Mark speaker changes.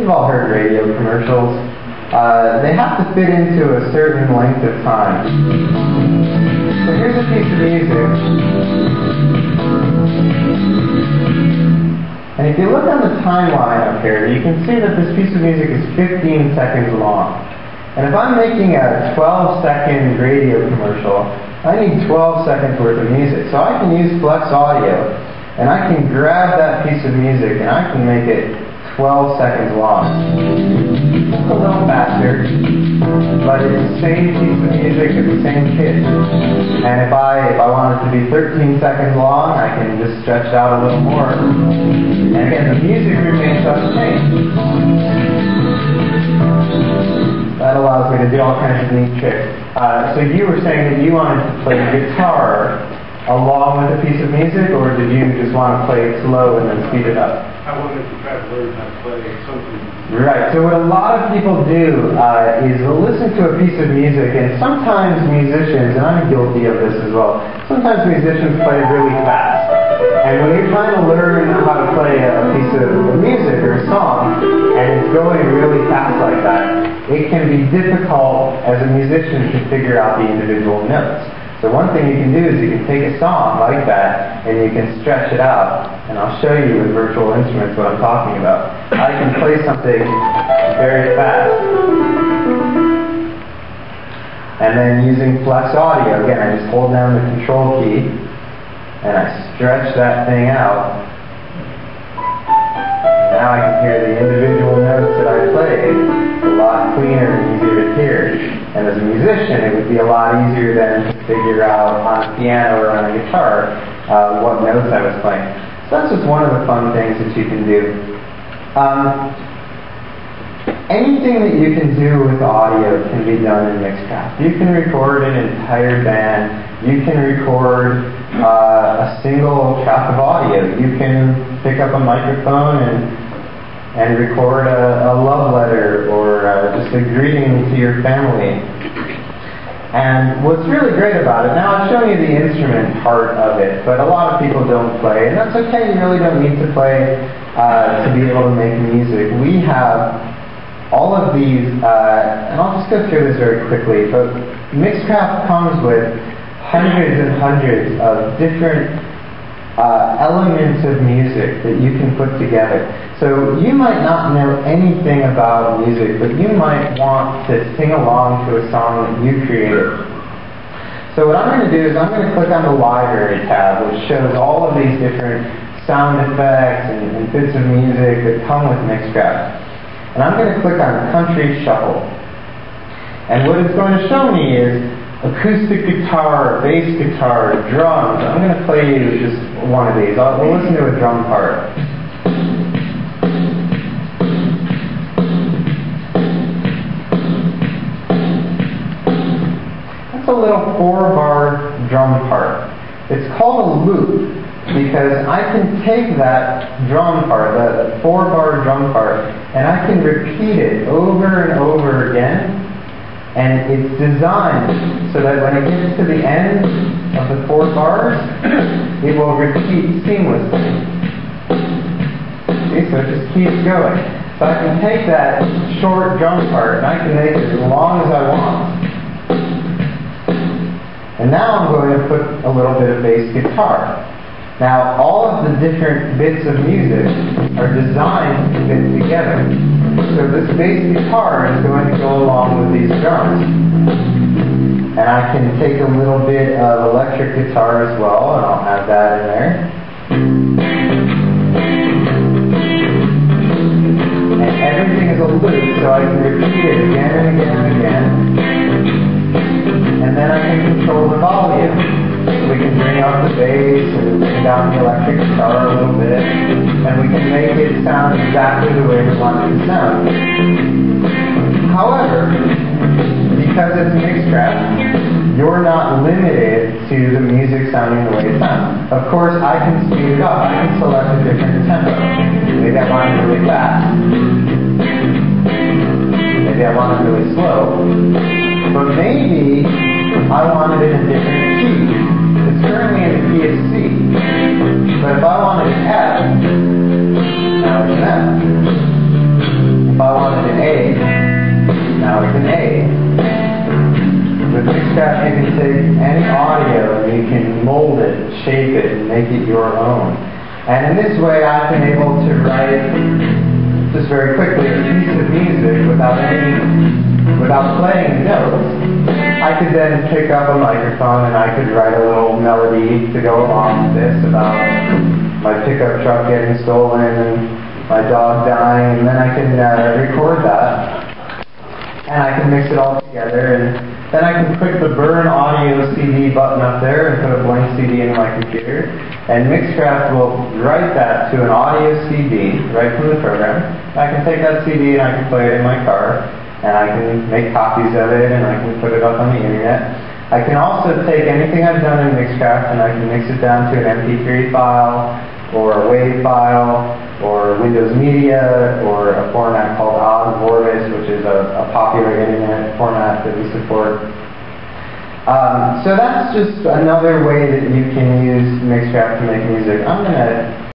Speaker 1: You've all heard radio commercials. Uh, they have to fit into a certain length of time. So here's a piece of music. And if you look on the timeline up here, you can see that this piece of music is 15 seconds long. And if I'm making a 12 second radio commercial, I need 12 seconds worth of music. So I can use Flex Audio, and I can grab that piece of music and I can make it 12 seconds long. It's a little faster, but it's the same piece of music at the same pitch. And if I if I want it to be 13 seconds long, I can just stretch it out a little more. And again, the music remains unchanged. That allows me to do all kinds of neat tricks. Uh, so you were saying that you wanted to play guitar along with a piece of music, or did you just want to play it slow and then speed it up?
Speaker 2: I wanted to try to learn how to play something.
Speaker 1: Right. So what a lot of people do uh, is they'll listen to a piece of music, and sometimes musicians, and I'm guilty of this as well. Sometimes musicians play really fast, and when you're trying to learn how to play a piece of music or a song, and it's going really fast like that, it can be difficult as a musician to figure out the individual notes. So one thing you can do is you can take a song like that and you can stretch it out. And I'll show you with virtual instruments what I'm talking about. I can play something very fast. And then using Flex Audio, again, I just hold down the control key and I stretch that thing out. Now I can hear the individual notes that I played a lot cleaner and easier to hear. And as a musician, it would be a lot easier then to figure out on a piano or on a guitar uh, what notes I was playing. So that's just one of the fun things that you can do. Um, anything that you can do with audio can be done in Mixcraft. You can record an entire band. You can record uh, a single track of audio. You can pick up a microphone and and record a, a love letter or uh, just a greeting to your family. And what's really great about it, now I've shown you the instrument part of it, but a lot of people don't play, and that's okay, you really don't need to play uh, to be able to make music. We have all of these, uh, and I'll just go through this very quickly, but Mixcraft comes with hundreds and hundreds of different uh, elements of music that you can put together. So you might not know anything about music, but you might want to sing along to a song that you created. So what I'm going to do is I'm going to click on the library tab, which shows all of these different sound effects and, and bits of music that come with Mixcraft. And I'm going to click on Country Shuffle. And what it's going to show me is acoustic guitar, bass guitar, drums. I'm going to play you just one of these. I'll, we'll listen to a drum part. That's a little four-bar drum part. It's called a loop because I can take that drum part, the four-bar drum part, and I can repeat it over and over again. And it's designed so that when it gets to the end of the four bars, it will repeat seamlessly. See, so it just keeps going. So I can take that short drum part and I can make it as long as I want. And now I'm going to put a little bit of bass guitar. Now, all of the different bits of music are designed to fit together. So this bass guitar is going to go along with these drums. And I can take a little bit of electric guitar as well, and I'll add that in there. And everything is a loop, so I can repeat it again and again and again and then I can control the volume. We can bring up the bass and bring down the electric guitar a little bit, and we can make it sound exactly the way we want it to sound. However, because it's Mixcraft, you're not limited to the music sounding the way it sounds. Of course, I can speed it up. I can select a different tempo. Maybe I want it really fast. Maybe I want it really slow. But maybe shape it, and make it your own. And in this way, I've been able to write just very quickly a piece of music without any, without playing notes. I could then pick up a microphone and I could write a little melody to go along with this about my pickup truck getting stolen and my dog dying, and then I can uh, record that and I can mix it all together, and then I can click the burn audio CD button up there and put a blank CD in my computer, and Mixcraft will write that to an audio CD right from the program. I can take that CD and I can play it in my car, and I can make copies of it, and I can put it up on the internet. I can also take anything I've done in Mixcraft and I can mix it down to an MP3 file, or a WAV file, or Windows Media, or a format called Ogg Vorbis, which is a, a popular internet format that we support. Um, so that's just another way that you can use Mixcraft to make music. I'm going to